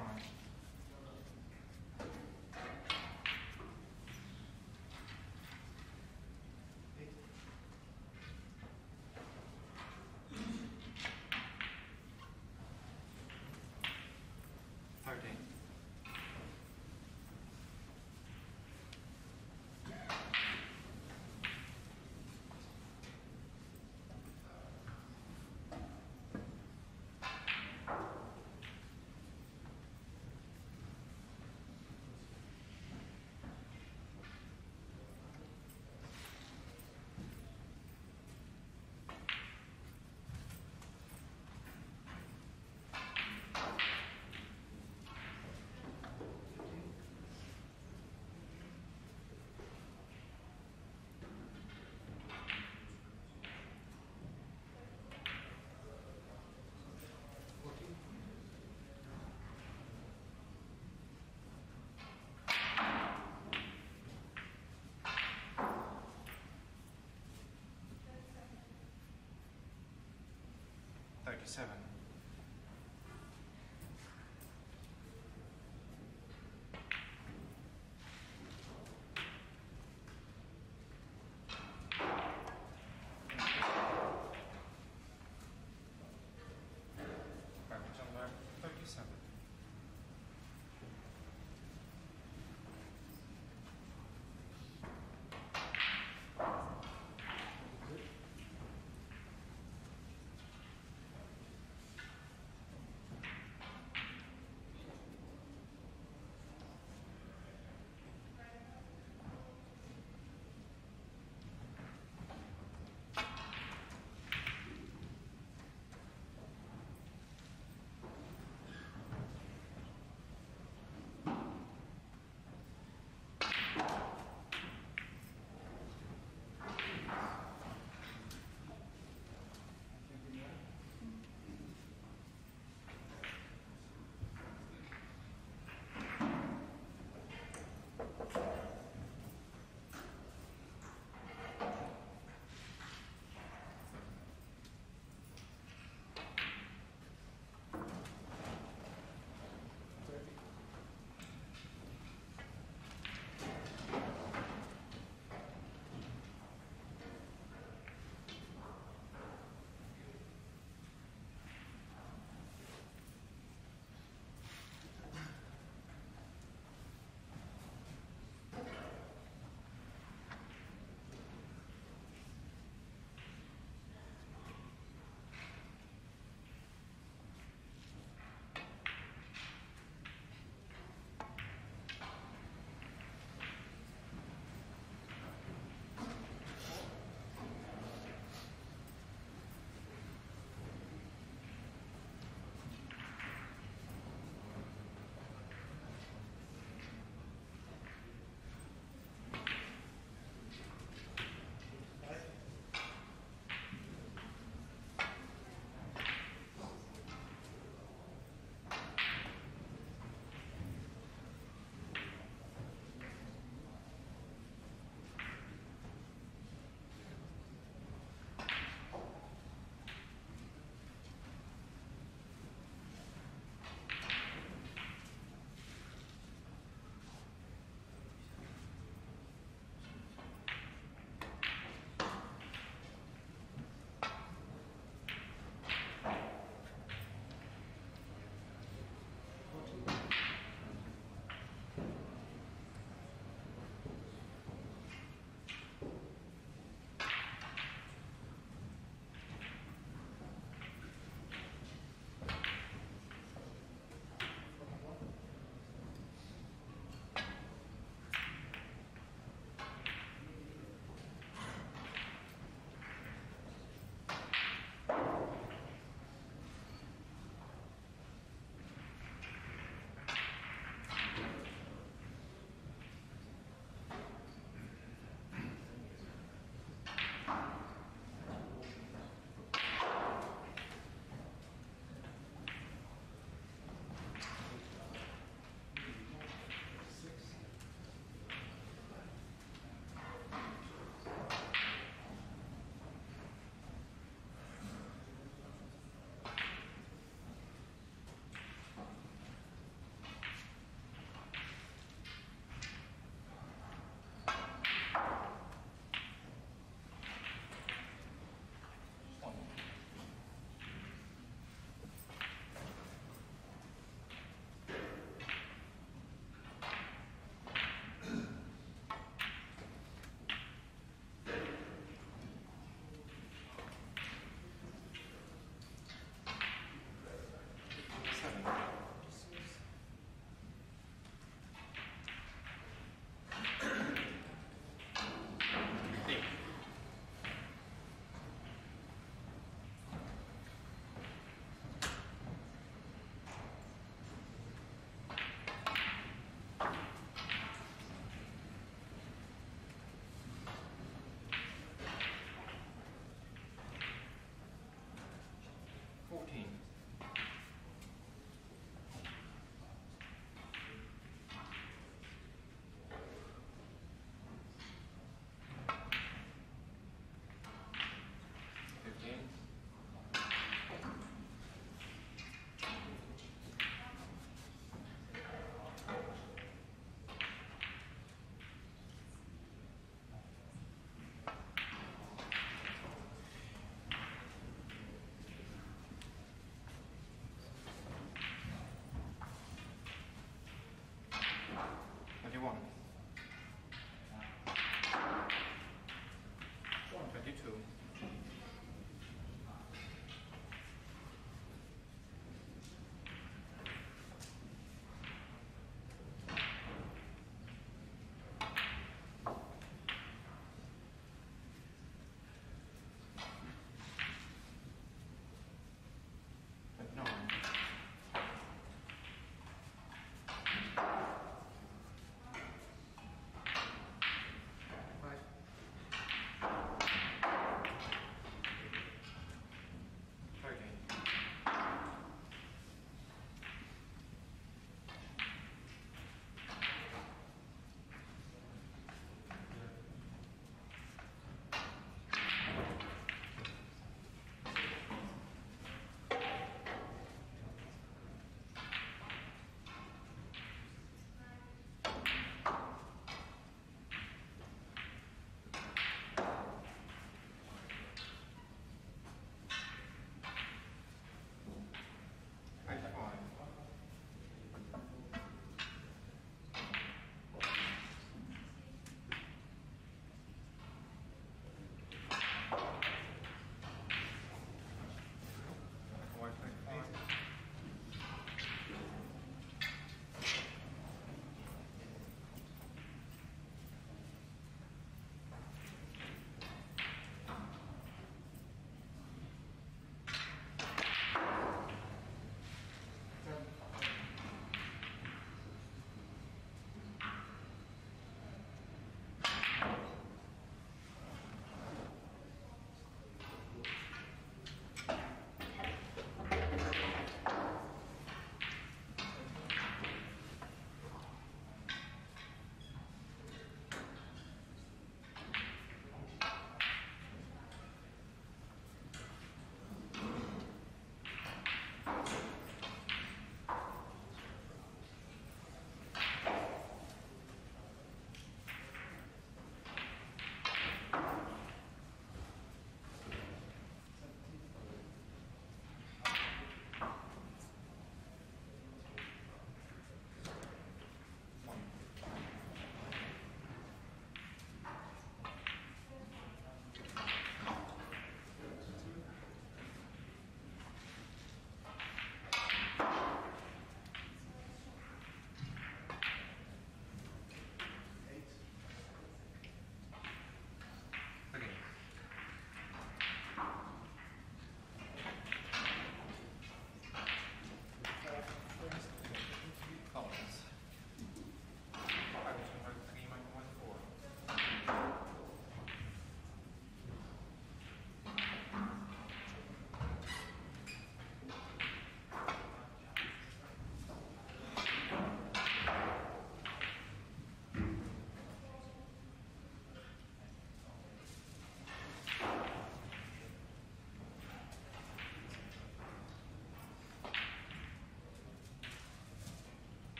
God 37.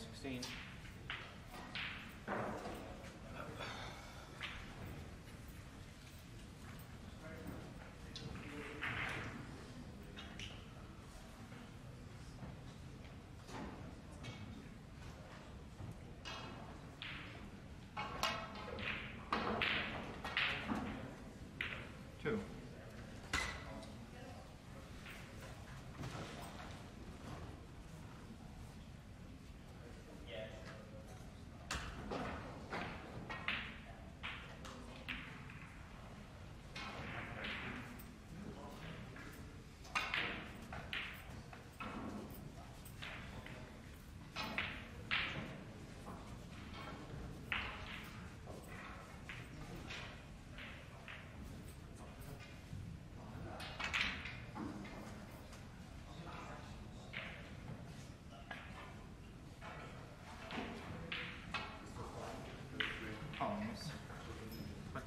16.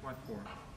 Black, white,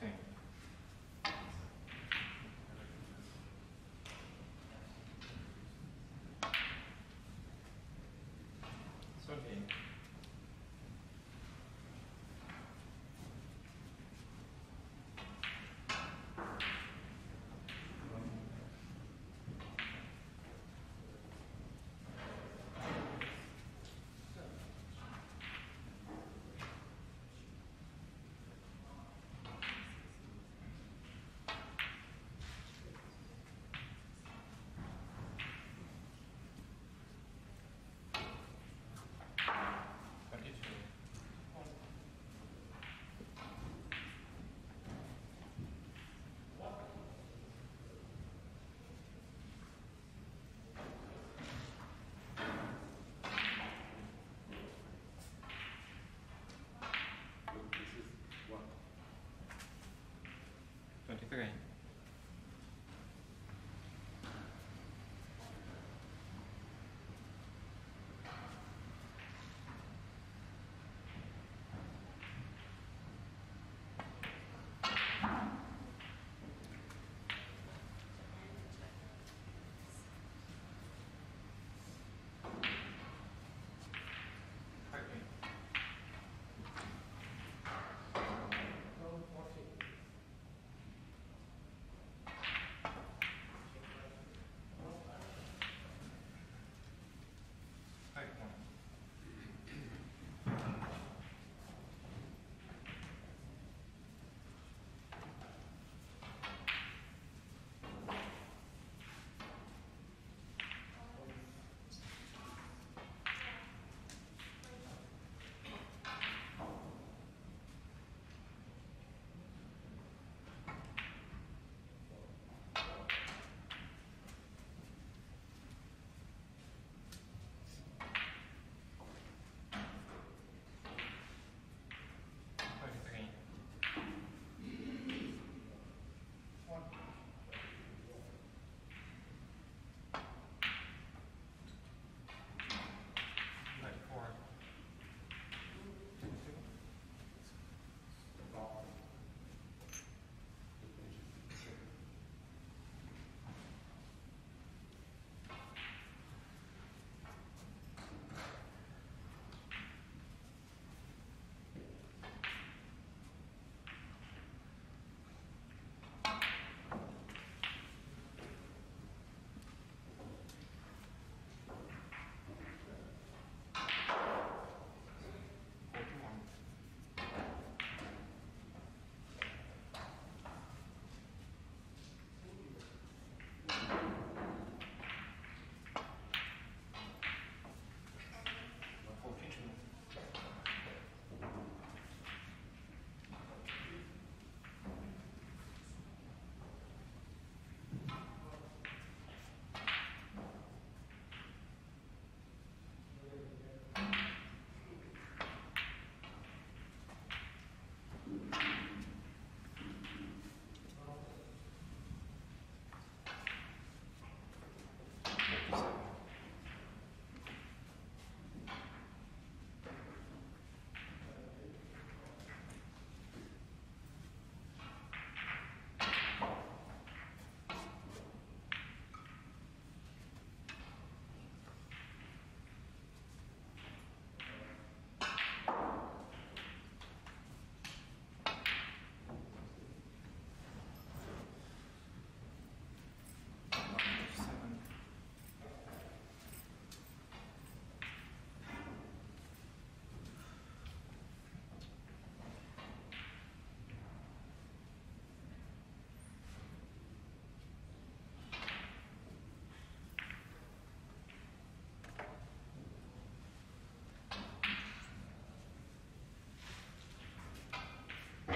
things.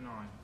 Thirty-nine. Forty-six.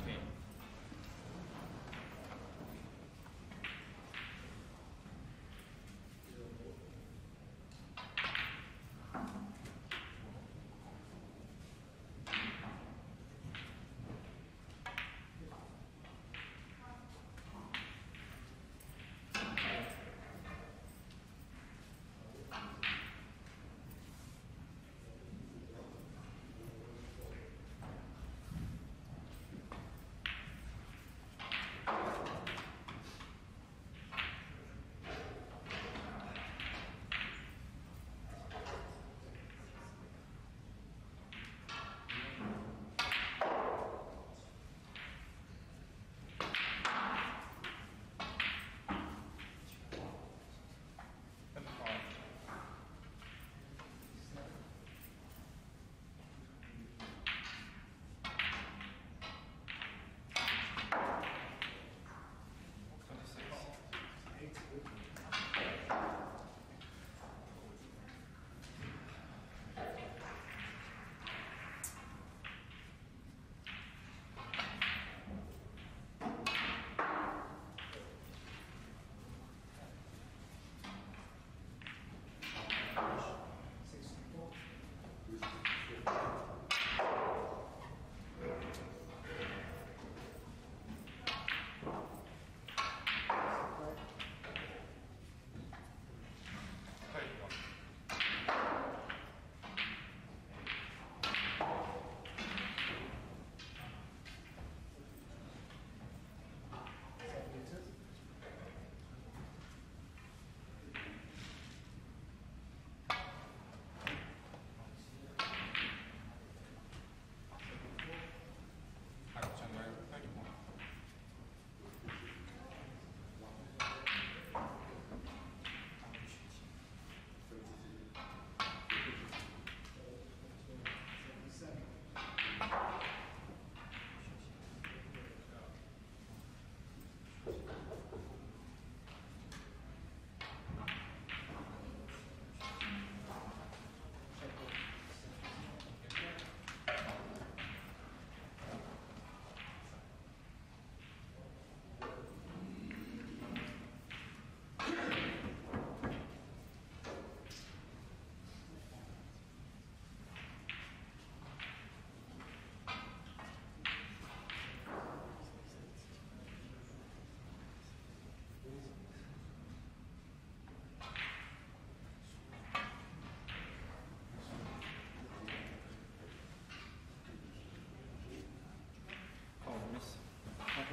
Thirty.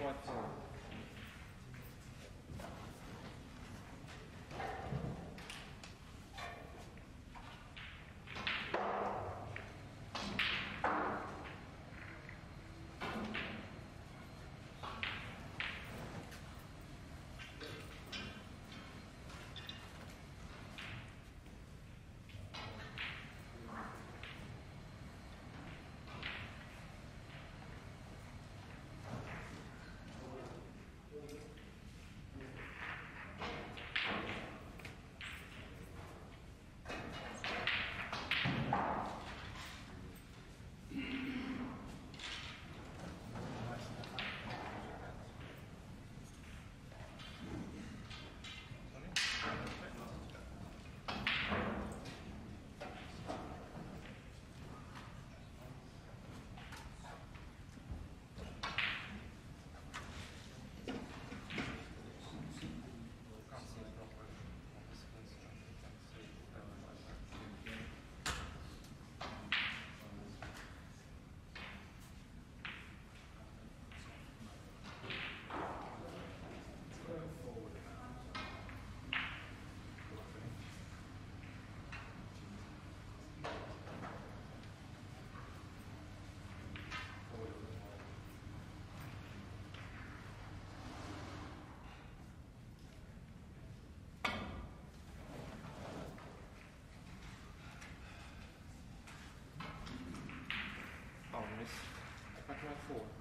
what uh, four.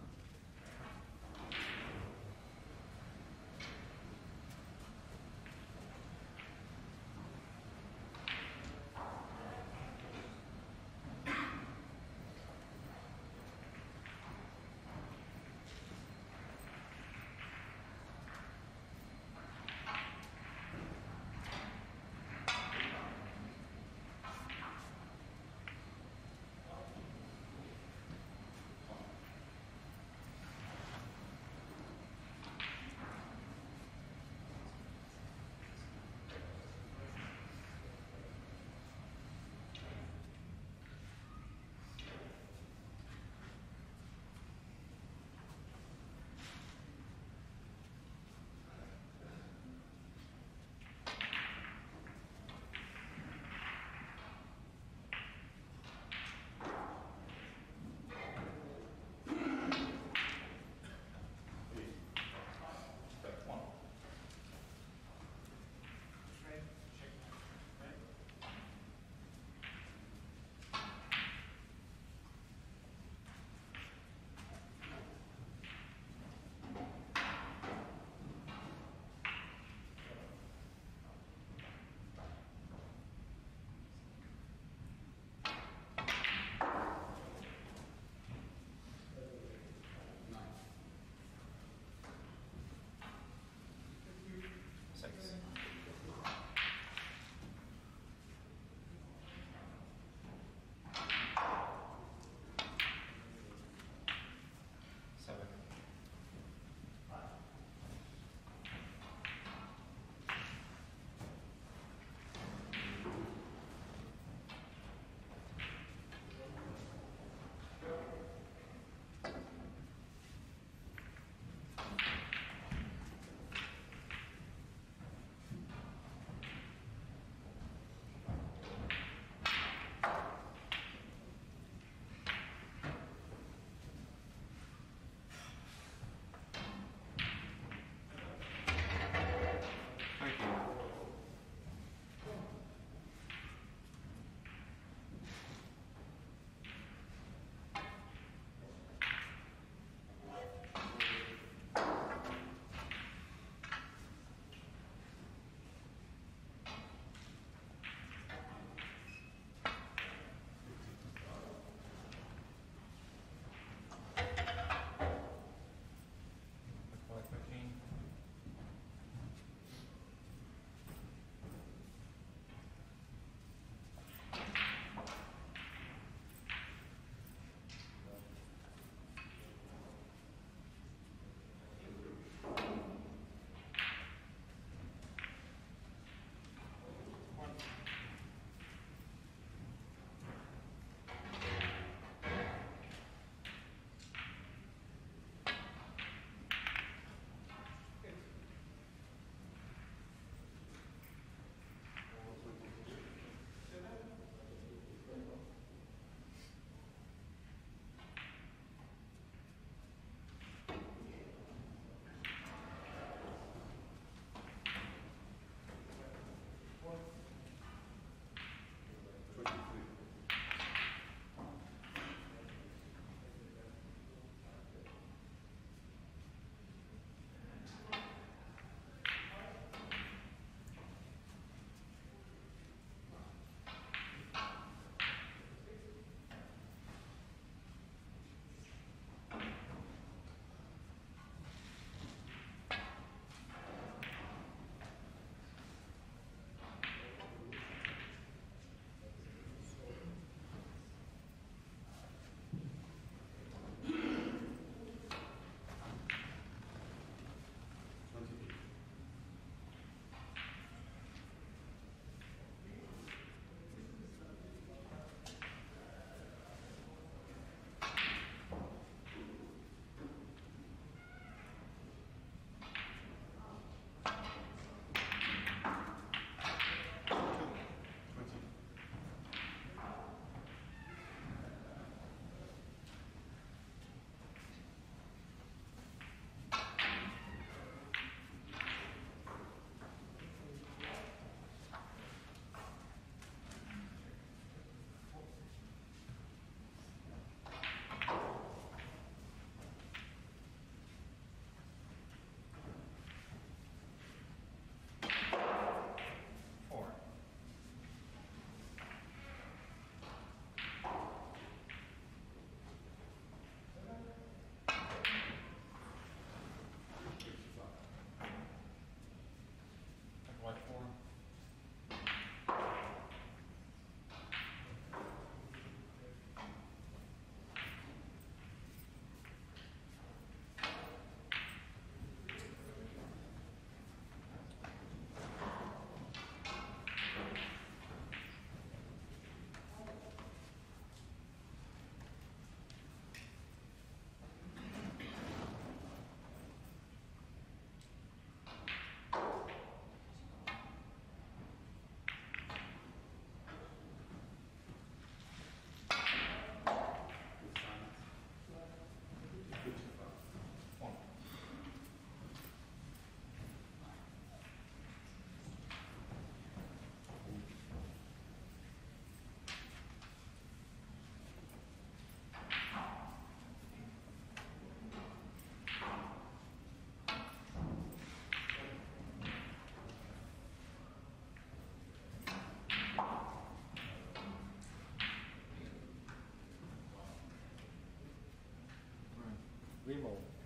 Remo.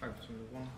哎，我怎么忘了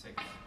Six.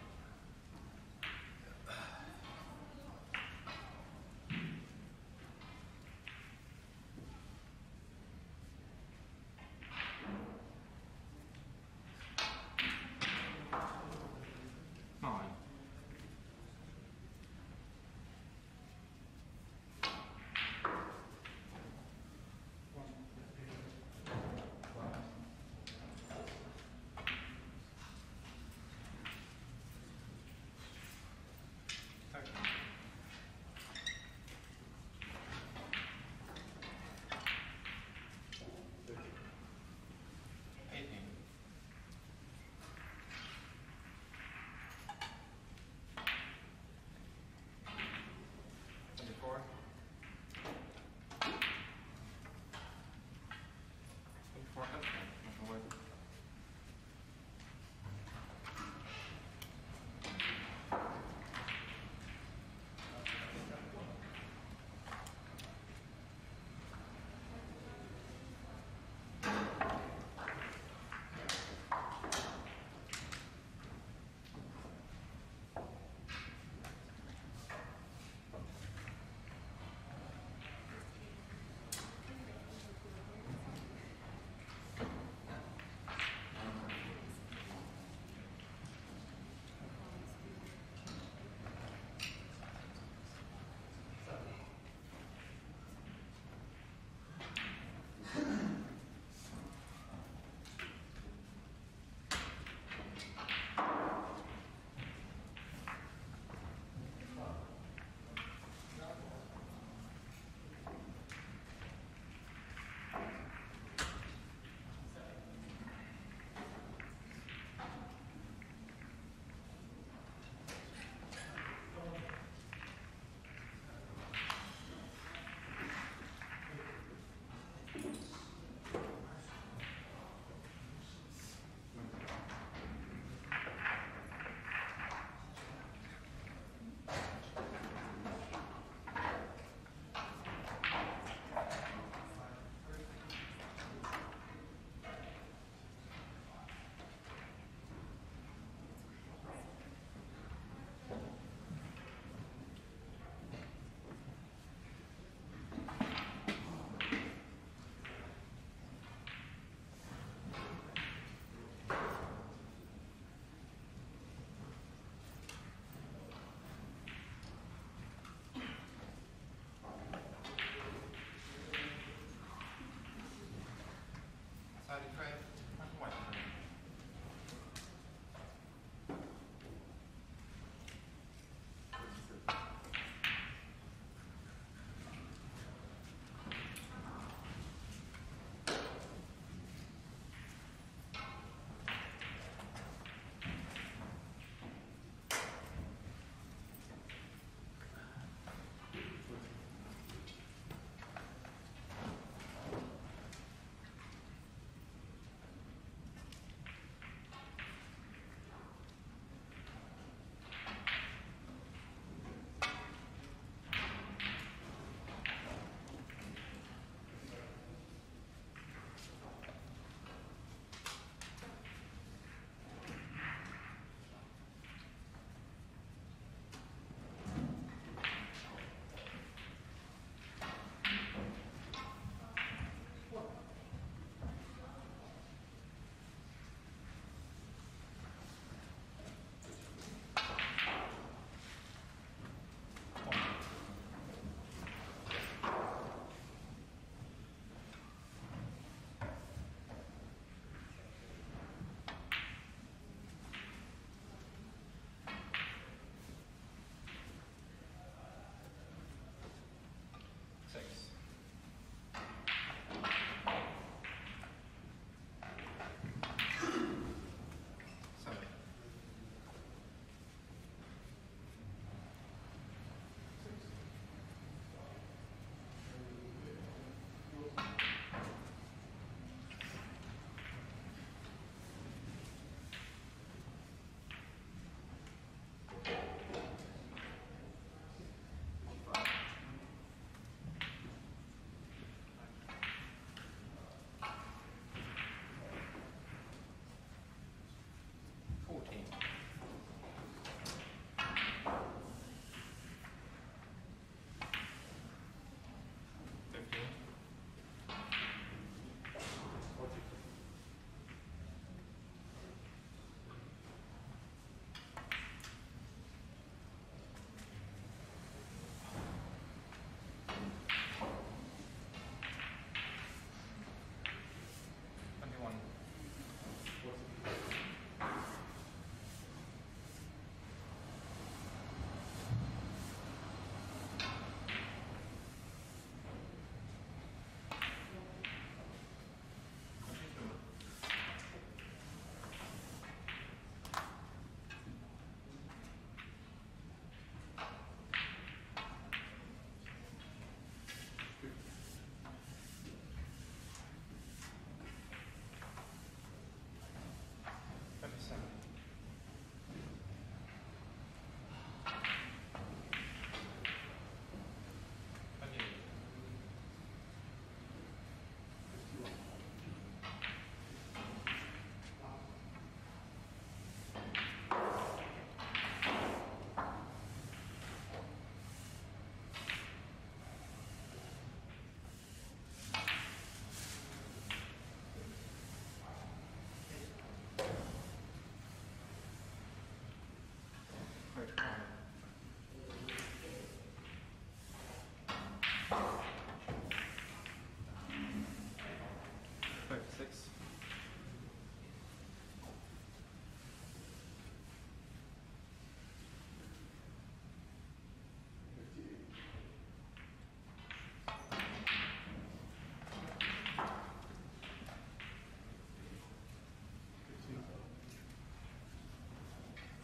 Thirty-six.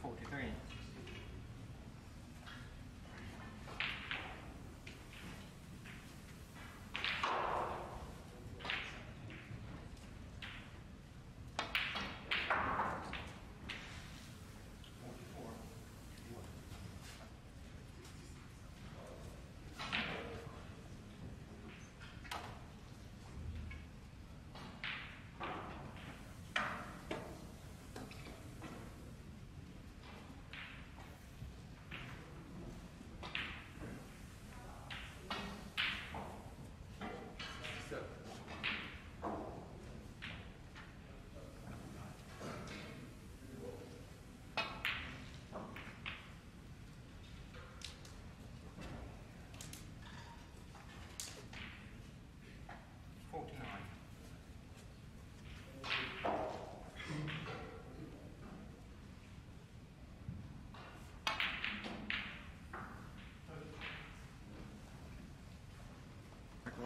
Forty-three.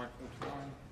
White forty-nine.